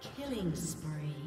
Killing spree.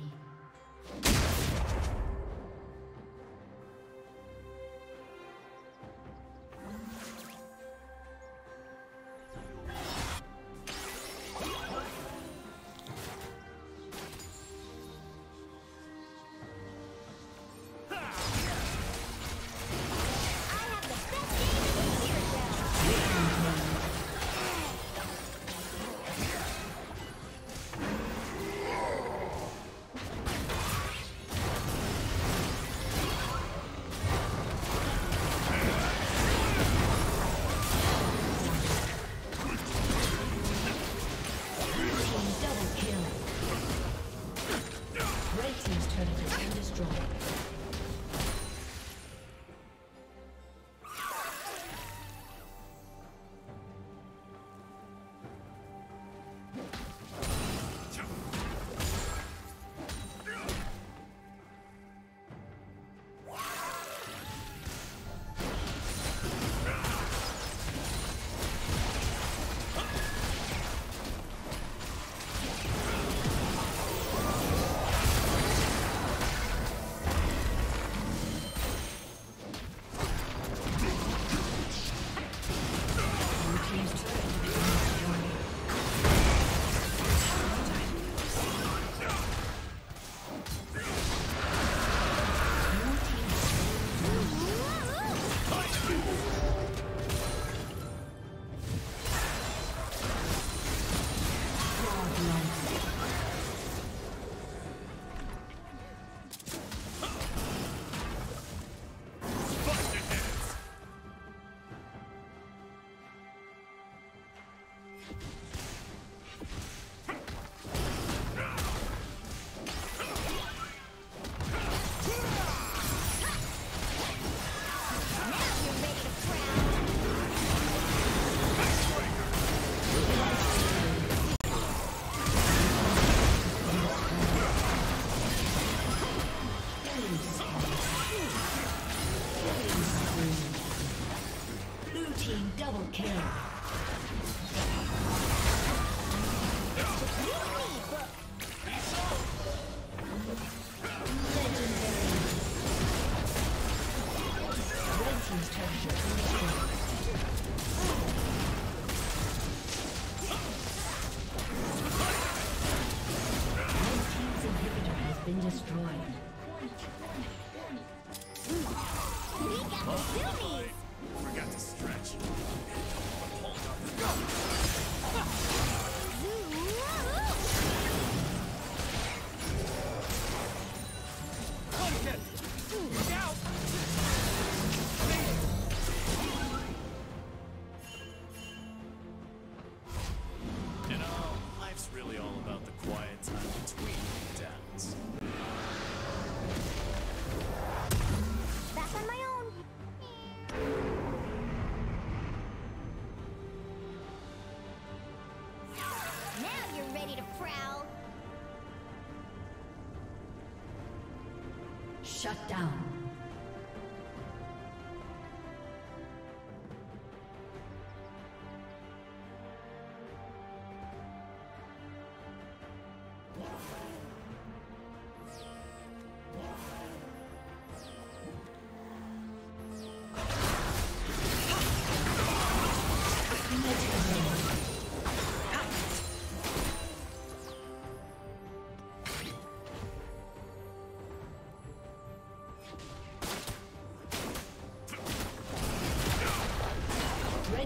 kill. Shut down.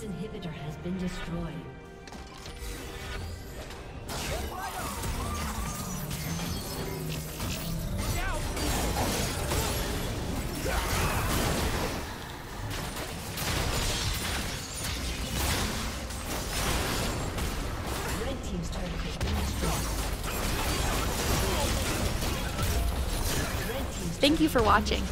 Team's inhibitor has been destroyed. Thank you for watching.